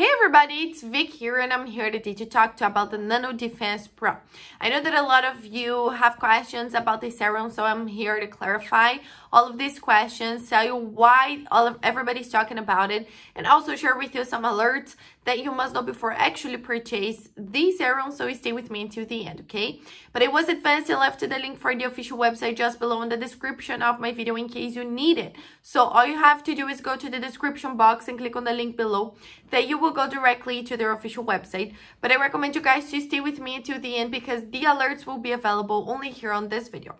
Hey everybody, it's Vic here and I'm here today to talk to you about the Nano Defense Pro. I know that a lot of you have questions about the serum, so I'm here to clarify all of these questions, tell you why all of everybody's talking about it, and also share with you some alerts that you must know before actually purchase the serum, so stay with me until the end, okay? But it was advanced, I left the link for the official website just below in the description of my video in case you need it. So all you have to do is go to the description box and click on the link below that you will go directly to their official website. But I recommend you guys to stay with me until the end because the alerts will be available only here on this video.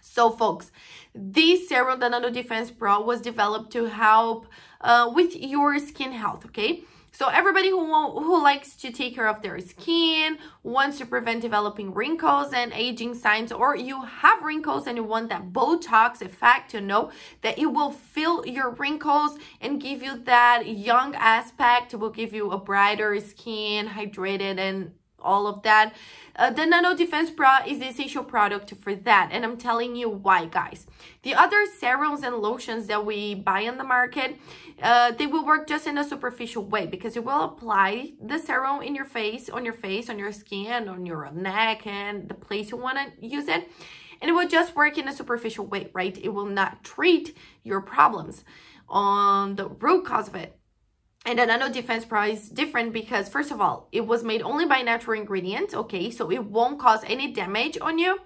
So folks, this Serum the Nano Defense Pro was developed to help uh, with your skin health, okay? So everybody who who likes to take care of their skin, wants to prevent developing wrinkles and aging signs, or you have wrinkles and you want that Botox effect to know that it will fill your wrinkles and give you that young aspect, it will give you a brighter skin, hydrated and all of that. Uh, the Nano Defense Pro is the essential product for that. And I'm telling you why, guys. The other serums and lotions that we buy on the market, uh, they will work just in a superficial way because you will apply the serum in your face, on your face, on your skin, on your neck, and the place you want to use it. And it will just work in a superficial way, right? It will not treat your problems on the root cause of it. And the Nano Defense is different because, first of all, it was made only by natural ingredients, okay? So it won't cause any damage on you.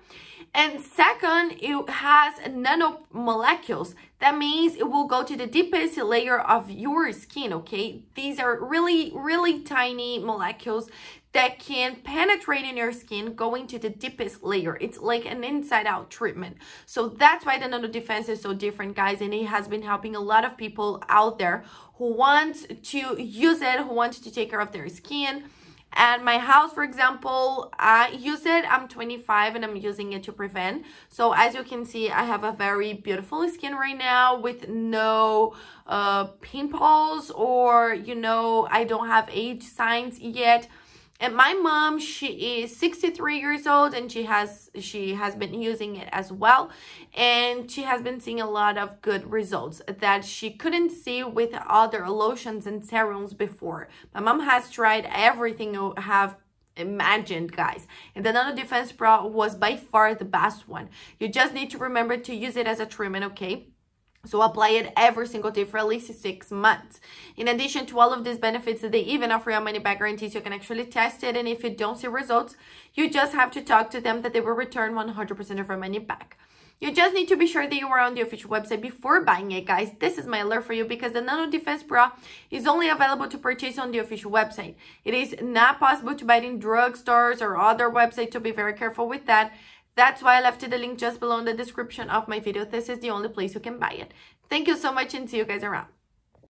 And second, it has nanomolecules. That means it will go to the deepest layer of your skin, okay? These are really, really tiny molecules that can penetrate in your skin going to the deepest layer. It's like an inside out treatment. So that's why the Nano Defense is so different, guys. And it has been helping a lot of people out there who want to use it, who want to take care of their skin. At my house, for example, I use it. I'm 25 and I'm using it to prevent. So as you can see, I have a very beautiful skin right now with no uh, pimples or, you know, I don't have age signs yet. And my mom, she is 63 years old and she has she has been using it as well. And she has been seeing a lot of good results that she couldn't see with other lotions and serums before. My mom has tried everything you have imagined guys and the nano defense pro was by far the best one you just need to remember to use it as a treatment okay so apply it every single day for at least six months. In addition to all of these benefits, they even offer you money back guarantees. You can actually test it. And if you don't see results, you just have to talk to them that they will return 100% of your money back. You just need to be sure that you are on the official website before buying it, guys. This is my alert for you because the Nano Defense Pro is only available to purchase on the official website. It is not possible to buy it in drugstores or other websites, so be very careful with that. That's why I left the link just below in the description of my video. This is the only place you can buy it. Thank you so much and see you guys around.